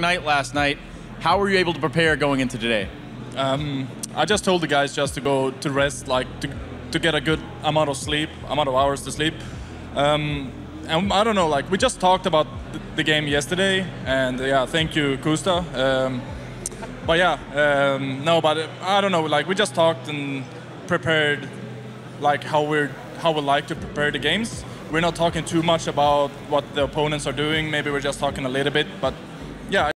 night last night. How were you able to prepare going into today? Um, I just told the guys just to go to rest, like to, to get a good amount of sleep, amount of hours to sleep. Um, and I don't know, like we just talked about the game yesterday, and yeah, thank you, Koosta. Um, but yeah, um, no, but I don't know, like we just talked and prepared, like how we're how we like to prepare the games. We're not talking too much about what the opponents are doing. Maybe we're just talking a little bit, but yeah.